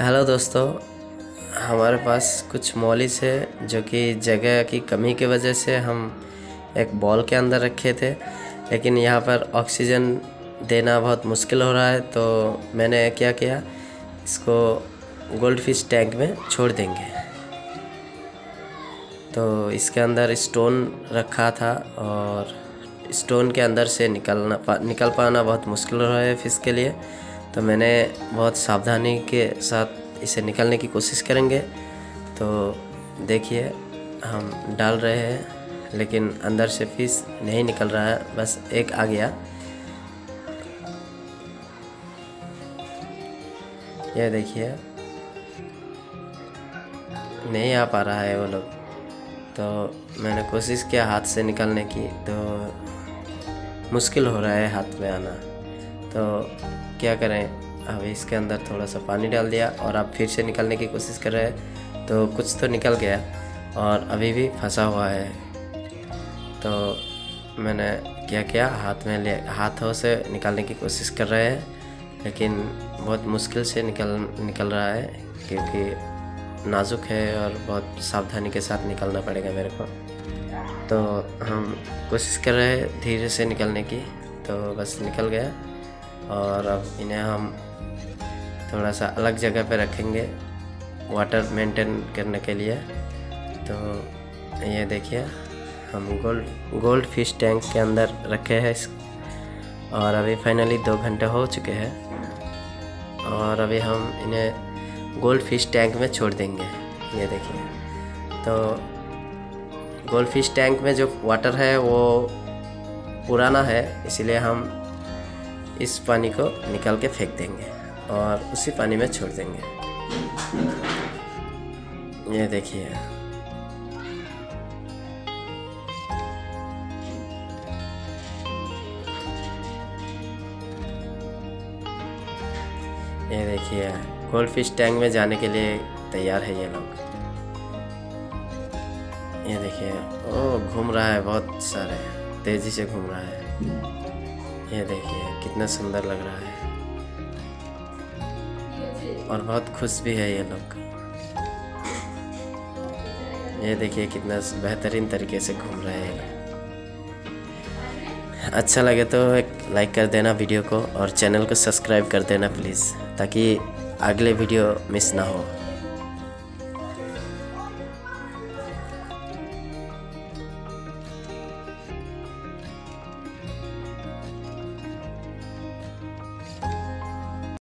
Hello दोस्तों। हमारे पास कुछ मॉलिस है जो कि जगह की कमी की वजह से हम एक बॉल के अंदर रखे थे, लेकिन यहाँ पर ऑक्सीजन देना बहुत मुश्किल हो रहा है तो मैंने क्या किया, इसको गोल्ड फ़िश टैंक में छोड़ देंगे। तो इसके अंदर स्टोन रखा था और स्टोन के अंदर से निकलना पा, निकल पाना बहुत मुश्किल हो रहा है फ़िश के लिए। तो मैंने बहुत सावधानी के साथ इसे निकालने की कोशिश करेंगे। तो देखिए, हम डाल रहे हैं, लेकिन अंदर से फ़िश नहीं निकल रहा है, बस एक आ गया। यह देखिए, नहीं आ पा रहा है वो लोग। तो मैंने कोशिश किया हाथ से निकालने की तो मुश्किल हो रहा है हाथ में आना। तो क्या करें? अब इसके अंदर थोड़ा सा पानी डाल दिया और अब फिर से निकलने की कोशिश कर रहे हैं। तो कुछ तो निकल गया और अभी भी फंसा हुआ है। तो मैंने क्या किया? हाथ में ले, हाथों से निकालने की कोशिश कर रहे हैं, लेकिन बहुत मुश्किल से निकल निकल रहा है, क्योंकि नाजुक है और बहुत सावधानी के साथ निकलना पड़ेगा मेरे को। तो हम कोशिश कर रहे हैं धीरे से निकलने की। तो बस निकल गया। और अब इन्हें हम थोड़ा सा अलग जगह पे रखेंगे वाटर मेंटेन करने के लिए। तो ये देखिए, हम गोल्ड गोल्ड फ़िश टैंक के अंदर रखे हैं इस, और अभी फाइनली दो घंटे हो चुके हैं। और अभी हम इन्हें गोल्ड फ़िश टैंक में छोड़ देंगे, ये देखिए। तो गोल्ड फ़िश टैंक में जो वाटर है वो पुराना है, इसलिए हम इस पानी को निकाल के फेंक देंगे और उसी पानी में छोड़ देंगे। ये देखिए। ये देखिए गोल्ड फ़िश टैंक में जाने के लिए तैयार है ये लोग। ये देखिए, ओ, घूम रहा है बहुत सारे, तेज़ी से घूम रहा है। ये देखिए, कितना सुंदर लग रहा है। और बहुत खुश भी है ये लोग। ये देखिए, कितना बेहतरीन तरीके से घूम रहे हैं अच्छा लगे तो एक लाइक कर देना वीडियो को और चैनल को सब्सक्राइब कर देना प्लीज़ ताकि अगले वीडियो मिस ना हो।